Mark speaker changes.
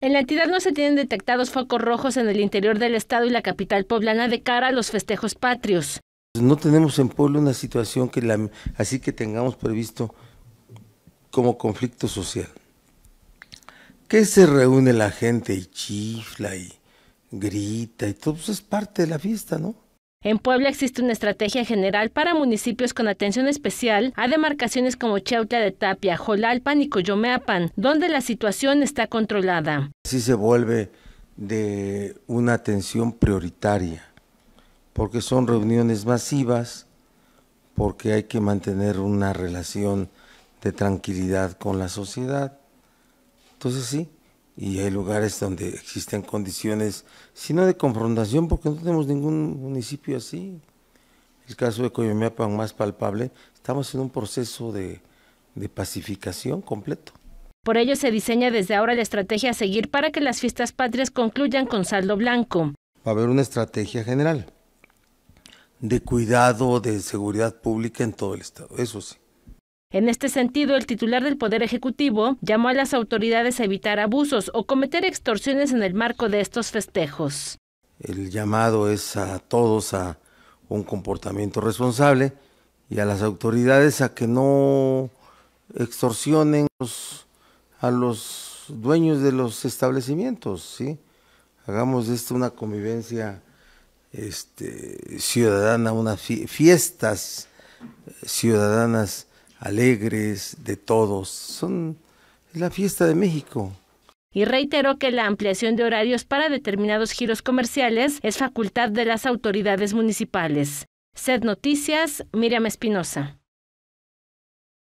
Speaker 1: En la entidad no se tienen detectados focos rojos en el interior del estado y la capital poblana de cara a los festejos patrios.
Speaker 2: No tenemos en Puebla una situación que la, así que tengamos previsto como conflicto social. Que se reúne la gente y chifla y grita y todo eso es parte de la fiesta, ¿no?
Speaker 1: En Puebla existe una estrategia general para municipios con atención especial a demarcaciones como Chautla de Tapia, Jolalpan y Coyomeapan, donde la situación está controlada.
Speaker 2: Así se vuelve de una atención prioritaria, porque son reuniones masivas, porque hay que mantener una relación de tranquilidad con la sociedad. Entonces sí, y hay lugares donde existen condiciones, sino de confrontación, porque no tenemos ningún municipio así. El caso de Coyomeapan más palpable, estamos en un proceso de, de pacificación completo.
Speaker 1: Por ello se diseña desde ahora la estrategia a seguir para que las fiestas patrias concluyan con saldo blanco.
Speaker 2: Va a haber una estrategia general de cuidado, de seguridad pública en todo el estado, eso sí.
Speaker 1: En este sentido, el titular del Poder Ejecutivo llamó a las autoridades a evitar abusos o cometer extorsiones en el marco de estos festejos.
Speaker 2: El llamado es a todos a un comportamiento responsable y a las autoridades a que no extorsionen a los dueños de los establecimientos, ¿sí? Hagamos de esto una convivencia este, ciudadana, unas fiestas ciudadanas alegres de todos. Son la fiesta de México.
Speaker 1: Y reiteró que la ampliación de horarios para determinados giros comerciales es facultad de las autoridades municipales. Sed Noticias, Miriam Espinosa.